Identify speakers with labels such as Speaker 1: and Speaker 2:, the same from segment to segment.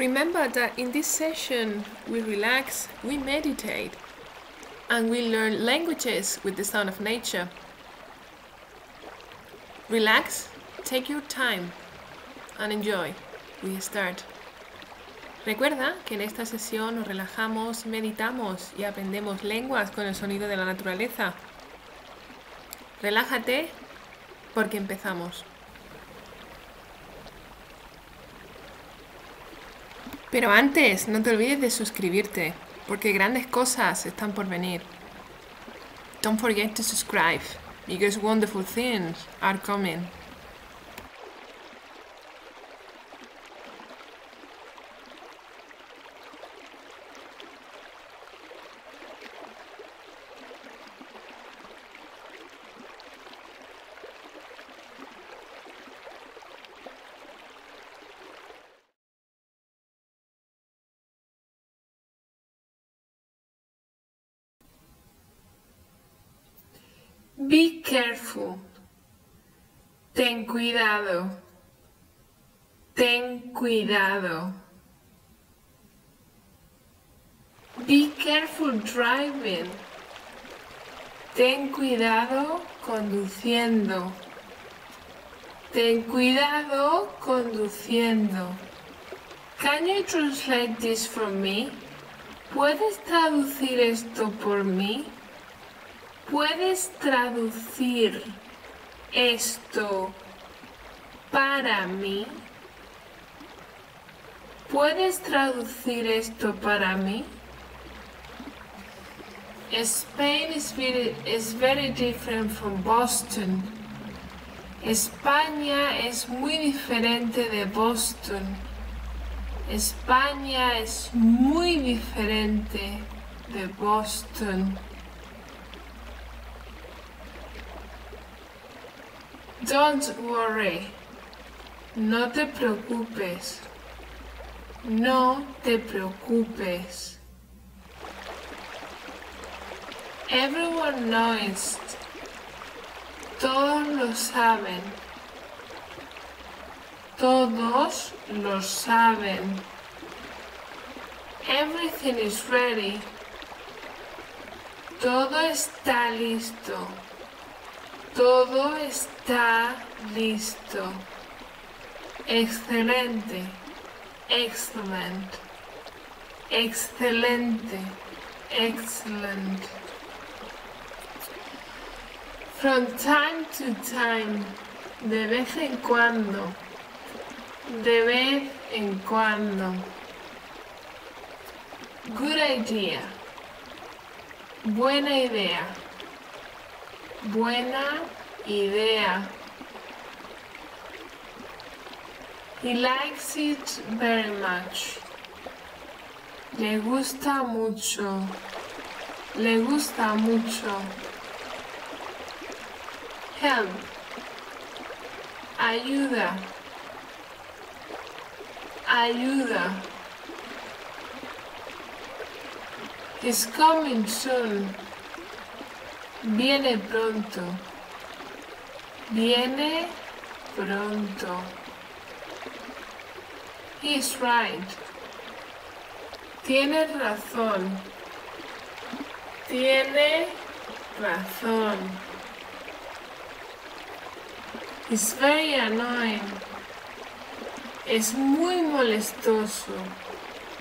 Speaker 1: Remember that in this session we relax, we meditate, and we learn languages with the sound of nature. Relax, take your time, and enjoy. We start. Recuerda que en esta sesión nos relajamos, meditamos y aprendemos lenguas con el sonido de la naturaleza. Relájate porque empezamos. Pero antes, no te olvides de suscribirte, porque grandes cosas están por venir. Don't forget to subscribe, because wonderful things are coming. Be careful. Ten cuidado. Ten cuidado. Be careful driving. Ten cuidado conduciendo. Ten cuidado conduciendo. Can you translate this for me? ¿Puedes traducir esto por mí? ¿Puedes traducir esto para mí? ¿Puedes traducir esto para mí? Spain is very, is very different from Boston. España es muy diferente de Boston. España es muy diferente de Boston. Don't worry. No te preocupes. No te preocupes. Everyone knows. Todos lo saben. Todos lo saben. Everything is ready. Todo está listo. Todo está listo. Excelente. Excellent. Excelente. Excellent. From time to time. De vez en cuando. De vez en cuando. Good idea. Buena idea. Buena idea. He likes it very much. Le gusta mucho. Le gusta mucho. Help. Ayuda. Ayuda. He's coming soon. Viene pronto. Viene pronto. He's right. Tiene razón. Tiene razón. It's very annoying. Es muy molestoso.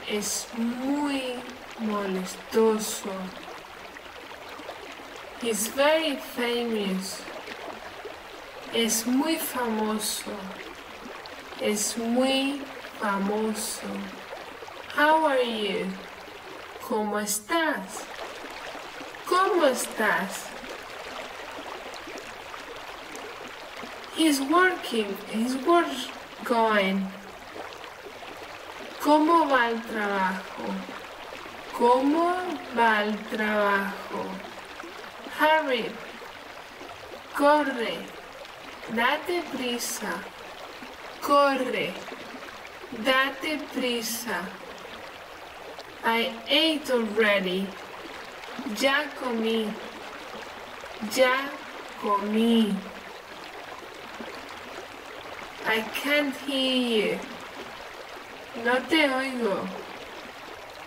Speaker 1: Es muy molestoso. He's very famous. Es muy famoso. Es muy famoso. How are you? ¿Cómo estás? ¿Cómo estás? He's working. He's work going. ¿Cómo va el trabajo? ¿Cómo va el trabajo? Hurry. Corre. Date prisa. Corre. Date prisa. I ate already. Ya comí. Ya comí. I can't hear you. No te oigo.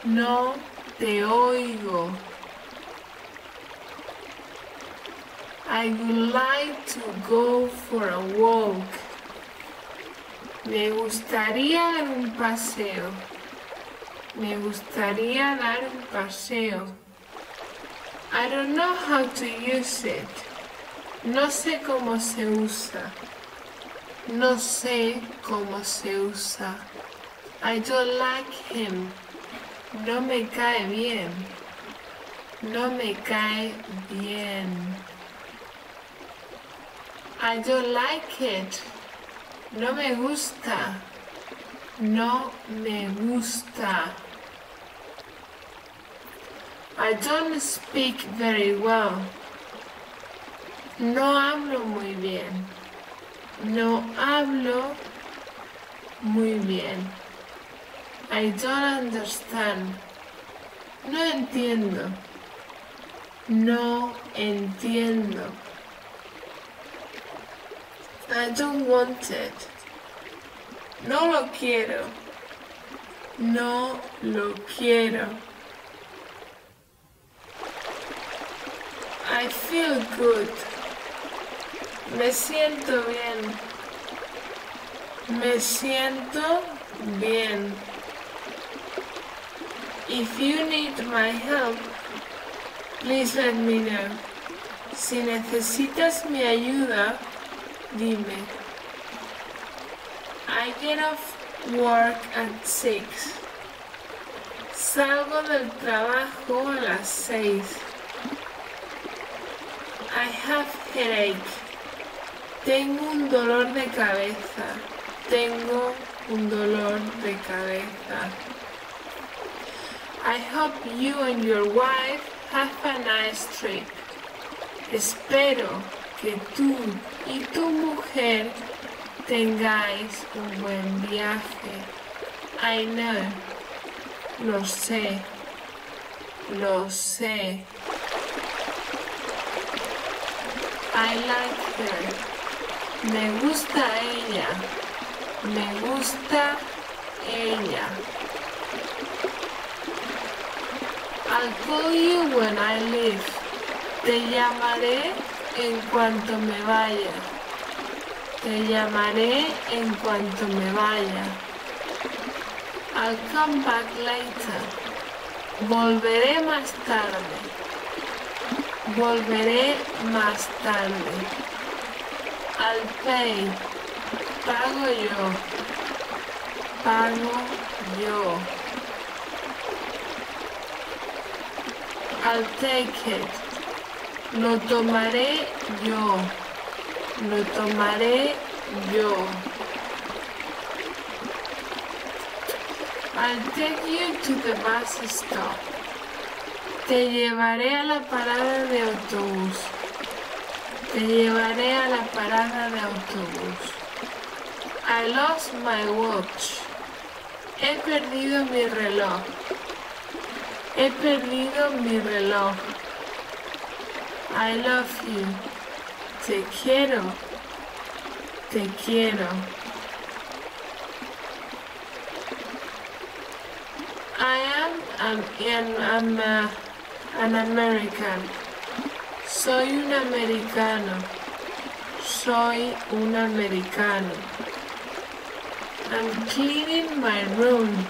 Speaker 1: No te oigo. I would like to go for a walk. Me gustaría dar un paseo. Me gustaría dar un paseo. I don't know how to use it. No sé cómo se usa. No sé cómo se usa. I don't like him. No me cae bien. No me cae bien. I don't like it. No me gusta. No me gusta. I don't speak very well. No hablo muy bien. No hablo muy bien. I don't understand. No entiendo. No entiendo. I don't want it. No lo quiero. No lo quiero. I feel good. Me siento bien. Me siento bien. If you need my help, please let me know. Si necesitas mi ayuda, Dime. I get off work at 6. Salgo del trabajo a las 6. I have headache. Tengo un dolor de cabeza. Tengo un dolor de cabeza. I hope you and your wife have a nice trip. Espero que tú y tu mujer tengáis un buen viaje. I know. Lo sé. Lo sé. I like her. Me gusta ella. Me gusta ella. I'll call you when I leave. Te llamaré en cuanto me vaya. Te llamaré en cuanto me vaya. I'll come back later. Volveré más tarde. Volveré más tarde. I'll pay. Pago yo. Pago yo. I'll take it. Lo tomaré yo. Lo tomaré yo. I'll take you to the bus stop. Te llevaré a la parada de autobús. Te llevaré a la parada de autobús. I lost my watch. He perdido mi reloj. He perdido mi reloj. I love you. Te quiero. Te quiero. I am an, an, I'm a- an American. Soy un americano. Soy un americano. I'm cleaning my room.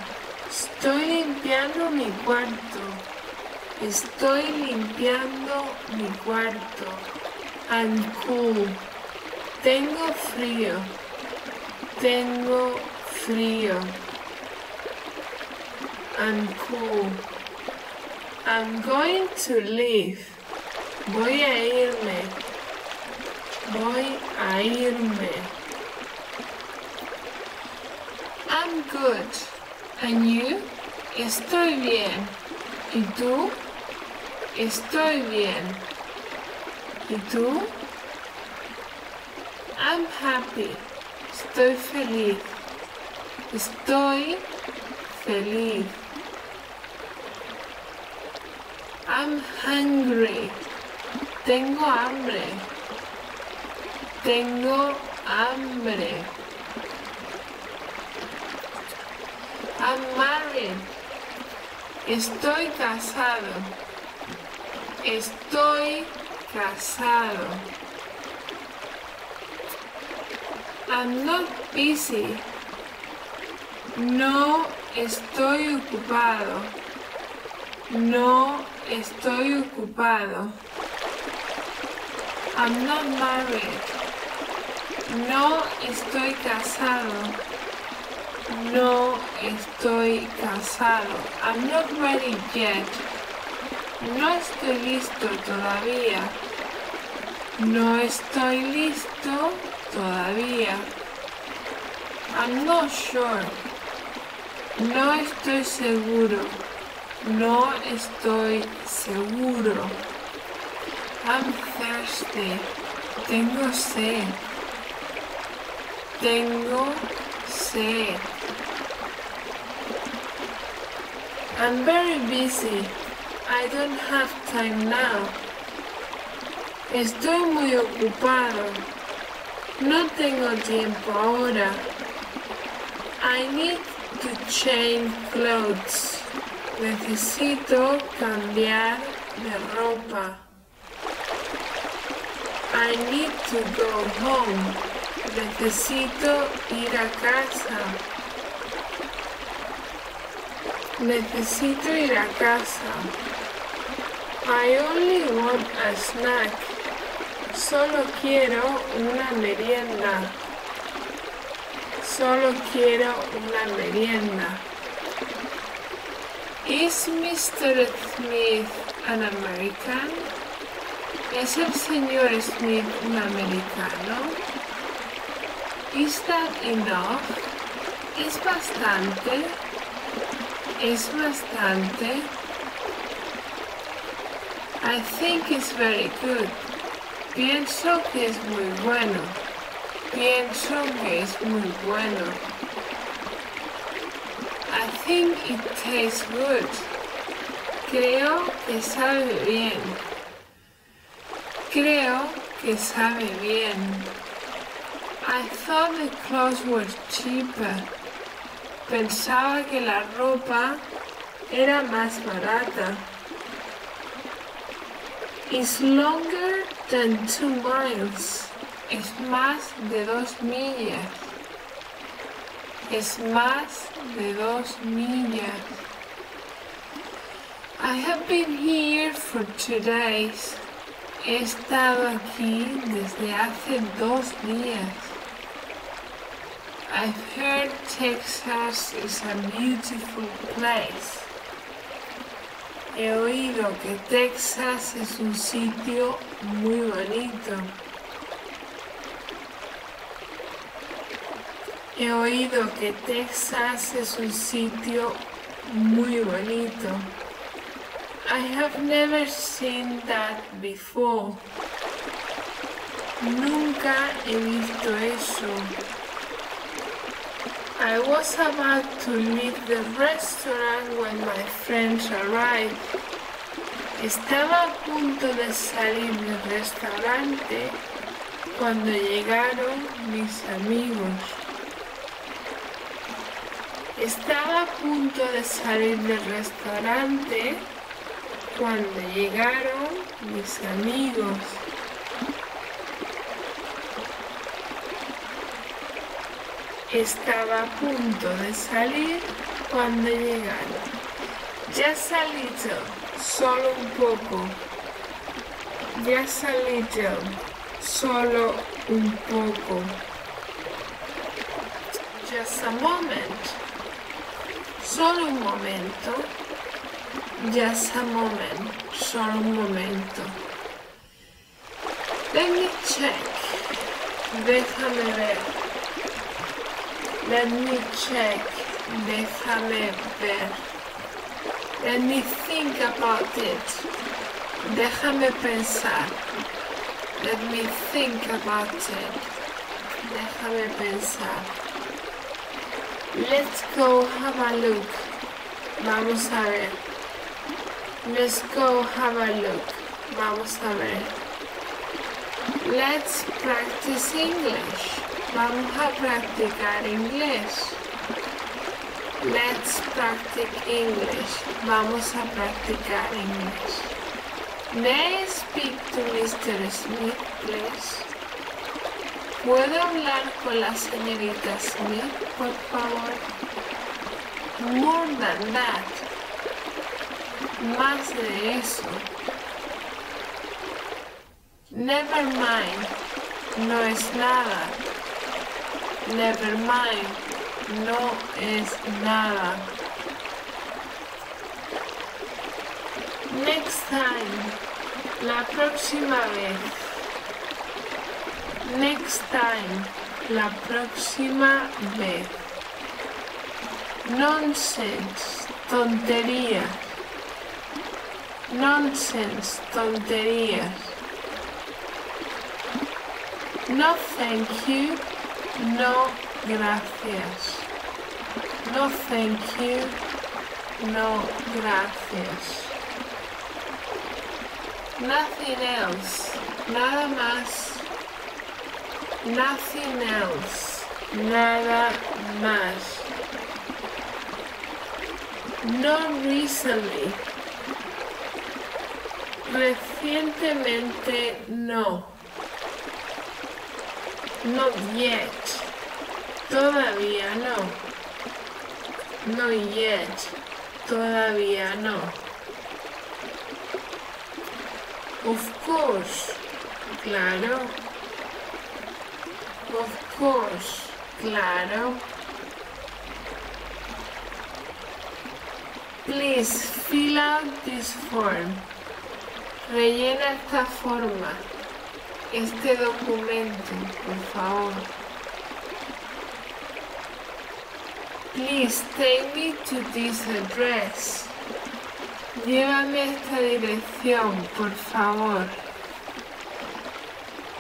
Speaker 1: Estoy limpiando mi cuarto. Estoy limpiando mi cuarto. I'm cool. Tengo frío. Tengo frío. I'm cool. I'm going to leave. Voy a irme. Voy a irme. I'm good. And you? Estoy bien. ¿Y tú? Estoy bien. ¿Y tú? I'm happy. Estoy feliz. Estoy feliz. I'm hungry. Tengo hambre. Tengo hambre. I'm married. Estoy casado. Estoy casado. I'm not busy. No estoy ocupado. No estoy ocupado. I'm not married. No estoy casado. No estoy casado. I'm not ready yet. No estoy listo todavía. No estoy listo todavía. I'm not sure. No estoy seguro. No estoy seguro. I'm thirsty. Tengo sed. Tengo sed. I'm very busy. I don't have time now. Estoy muy ocupado. No tengo tiempo ahora. I need to change clothes. Necesito cambiar de ropa. I need to go home. Necesito ir a casa. Necesito ir a casa. I only want a snack. Solo quiero una merienda. Solo quiero una merienda. Is Mr. Smith an American? ¿Es el señor Smith un americano? Is that enough? ¿Es bastante? ¿Es bastante? I think it's very good. Pienso que es muy bueno. Pienso que es muy bueno. I think it tastes good. Creo que sabe bien. Creo que sabe bien. I thought the clothes were cheaper. Pensaba que la ropa era más barata. It's longer than two miles. Es más de dos millas. Es más de dos millas. I have been here for two days. He estado aquí desde hace dos días. I've heard Texas is a beautiful place. He oído que Texas es un sitio muy bonito. He oído que Texas es un sitio muy bonito. I have never seen that before. Nunca he visto eso. I was about to leave the restaurant when my friends arrived. Estaba a punto de salir del restaurante cuando llegaron mis amigos. Estaba a punto de salir del restaurante cuando llegaron mis amigos. Estaba a punto de salir cuando llegaron. Just a little, solo un poco. Just a little, solo un poco. Just a moment, solo un momento. Just a moment, solo un momento. Let me check. Déjame ver. Let me check. Déjame ver. Let me think about it. Déjame pensar. Let me think about it. Déjame pensar. Let's go have a look. Vamos a ver. Let's go have a look. Vamos a ver. Let's practice English. Vamos a practicar inglés. Let's practice English. Vamos a practicar inglés. May I speak to Mr. Smith, please? ¿Puedo hablar con la señorita Smith, por favor? More than that. Más de eso. Never mind. No es nada. Never mind. No es nada. Next time. La próxima vez. Next time. La próxima vez. Nonsense. Tonterías. Nonsense. Tonterías. No thank you. No gracias. No thank you. No gracias. Nothing else. Nada más. Nothing else. Nada más. No recently. Recientemente no. Not yet. Todavía no. No yet. Todavía no. Of course. Claro. Of course. Claro. Please fill out this form. Rellena esta forma. Este documento, por favor. Please take me to this address. Llévame a esta dirección, por favor.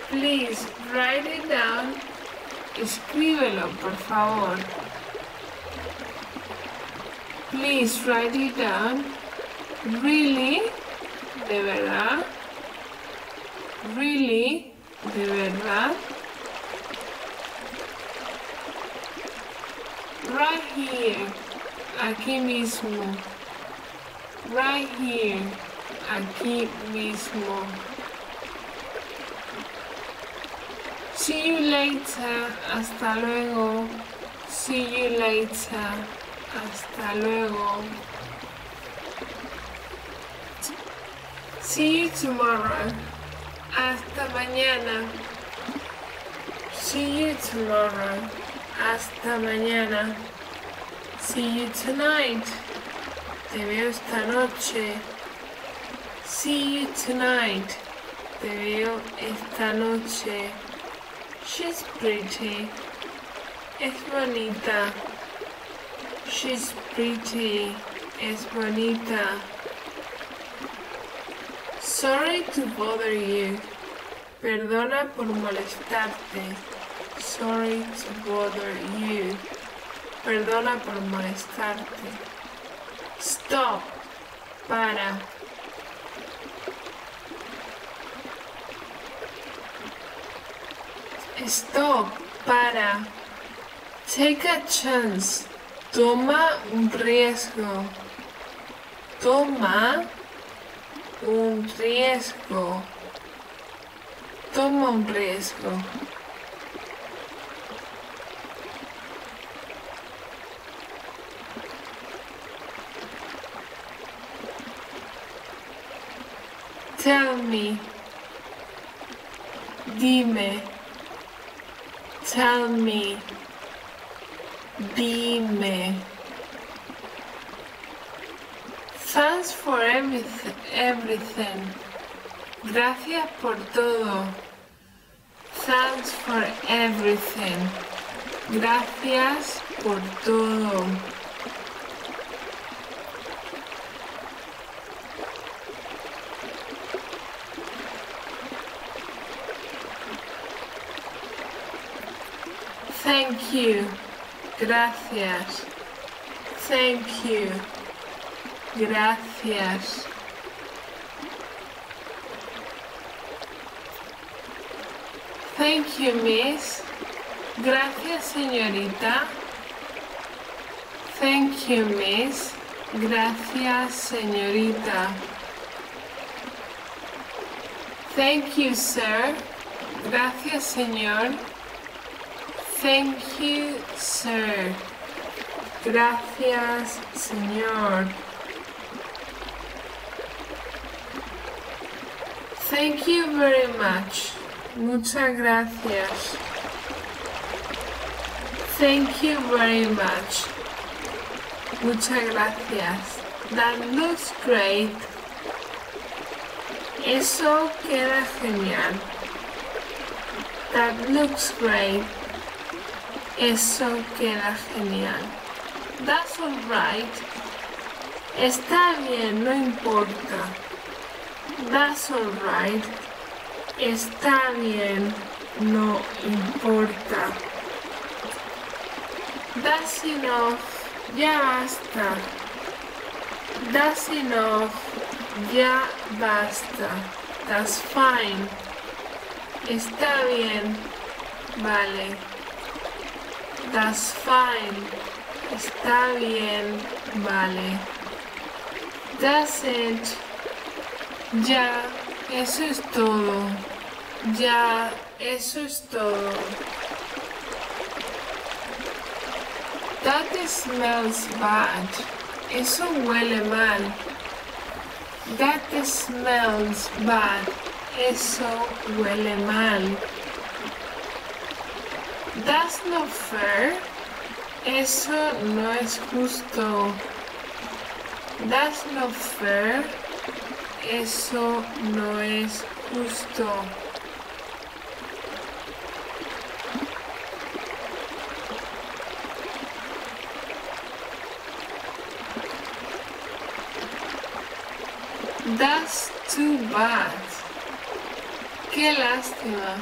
Speaker 1: Please write it down. Escríbelo, por favor. Please write it down. Really? ¿De verdad? Really? ¿De verdad? Right here. Aquí mismo. Right here. Aquí mismo. See you later. Hasta luego. See you later. Hasta luego. See you tomorrow. Hasta mañana. See you tomorrow. Hasta mañana. See you tonight. Te veo esta noche. See you tonight. Te veo esta noche. She's pretty. Es bonita. She's pretty. Es bonita. Sorry to bother you. Perdona por molestarte. Sorry to bother you. Perdona por molestarte. Stop. Para. Stop. Para. Take a chance. Toma un riesgo. Toma un riesgo. Toma un riesgo. Tell me. Dime. Tell me. Dime. Thanks for everyth- everything. Gracias por todo. Thanks for everything. Gracias por todo. Thank you. Gracias. Thank you. Gracias. Thank you, miss. Gracias, señorita. Thank you, miss. Gracias, señorita. Thank you, sir. Gracias, señor. Thank you, sir. Gracias, señor. Thank you very much. Muchas gracias. Thank you very much. Muchas gracias. That looks great. Eso queda genial. That looks great. Eso queda genial. That's alright. Está bien, no importa. That's alright. Está bien, no importa. That's enough. Ya basta. That's enough. Ya basta. That's fine. Está bien. Vale. That's fine. Está bien. Vale. That's it. Ya. Eso es todo. Ya. Eso es todo. That smells bad. Eso huele mal. That smells bad. Eso huele mal. That's not fair. Eso no es justo. That's not fair. Eso no es justo. That's too bad. Qué lástima.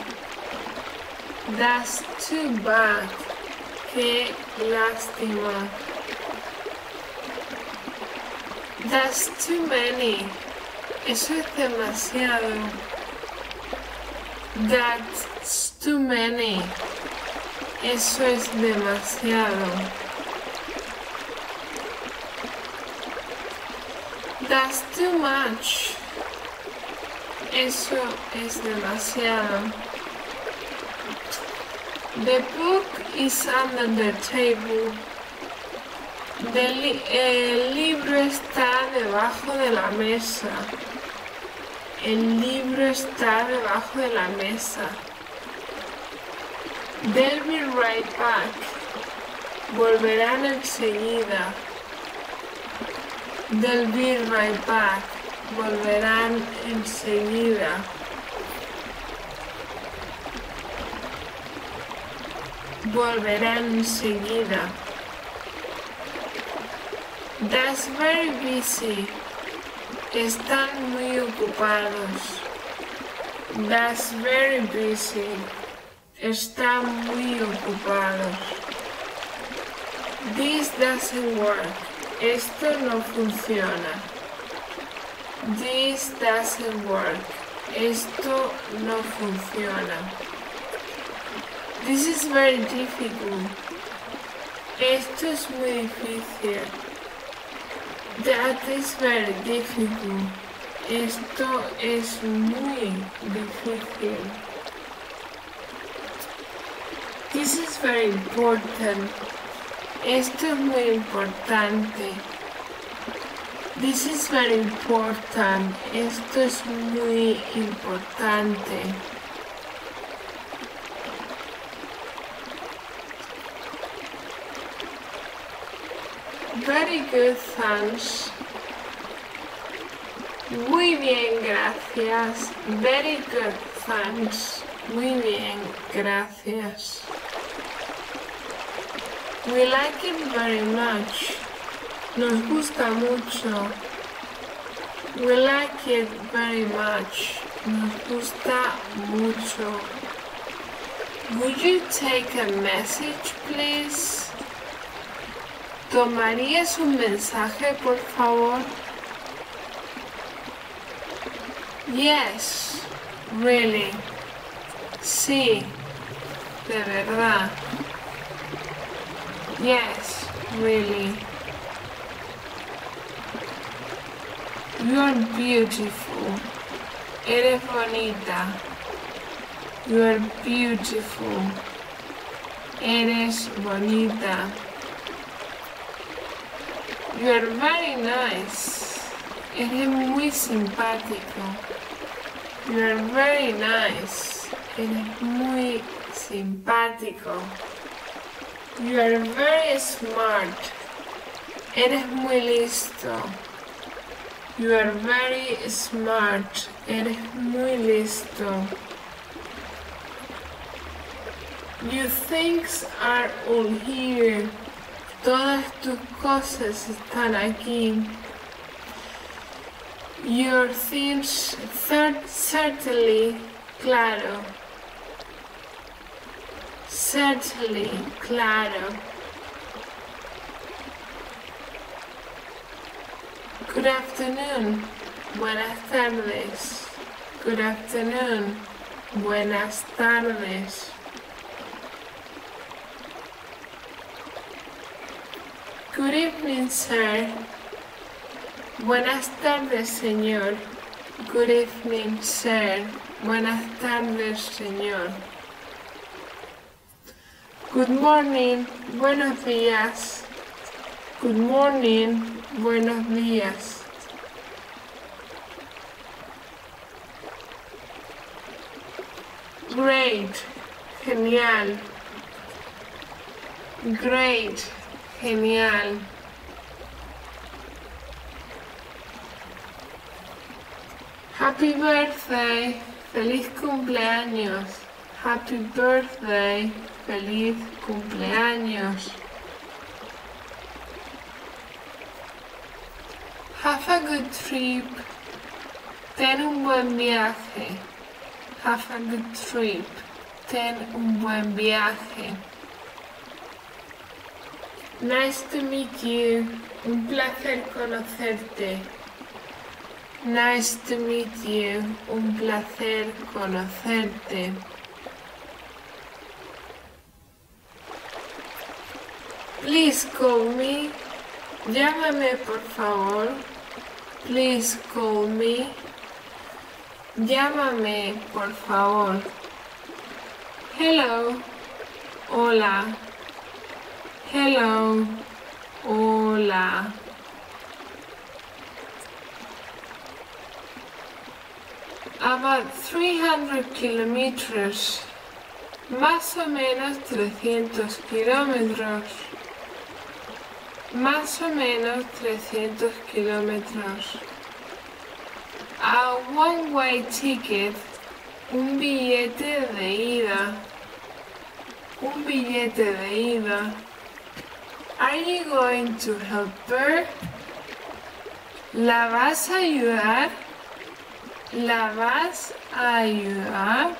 Speaker 1: That's too bad. Qué lástima. That's too many. Eso es demasiado. That's too many. Eso es demasiado. That's too much. Eso es demasiado. The book is under the table. El libro está debajo de la mesa. El libro está debajo de la mesa. They'll be right back. Volverán enseguida. They'll be right back. Volverán enseguida. Volverán enseguida. That's very busy. Están muy ocupados. That's very busy. Están muy ocupados. This doesn't work. Esto no funciona. This doesn't work. Esto no funciona. This is very difficult. Esto es muy difícil. That is very difficult. Esto es muy difícil. This is very important. Esto es muy importante. This is very important. Esto es muy importante. Very good, thanks. Muy bien, gracias. Very good, thanks. Muy bien, gracias. We like it very much. Nos gusta mucho. We like it very much. Nos gusta mucho. Would you take a message, please? ¿Tomarías un mensaje, por favor? Yes, really. Sí, de verdad. Yes, really. You're beautiful. Eres bonita. You're beautiful. Eres bonita. You are very nice. Eres muy simpático. You are very nice. Eres muy simpático. You are very smart. Eres muy listo. You are very smart. Eres muy listo. Your things are all here. Todas tus cosas están aquí. Your things certainly, claro. Certainly, claro. Good afternoon. Buenas tardes. Good afternoon. Buenas tardes. Good evening, sir. Buenas tardes, señor. Good evening, sir. Buenas tardes, señor. Good morning. Buenos días. Good morning. Buenos días. Great. Genial. Great. Genial. Happy birthday. Feliz cumpleaños. Happy birthday. Feliz cumpleaños. Have a good trip. Ten un buen viaje. Have a good trip. Ten un buen viaje. Nice to meet you. Un placer conocerte. Nice to meet you. Un placer conocerte. Please call me. Llámame por favor. Please call me. Llámame por favor. Hello. Hola. Hello. Hola. About 300 kilometers. Más o menos 300 kilómetros. Más o menos 300 kilómetros. A one-way ticket. Un billete de ida. Un billete de ida. Are you going to help her? ¿La vas a ayudar? ¿La vas a ayudar?